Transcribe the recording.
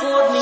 сегодня.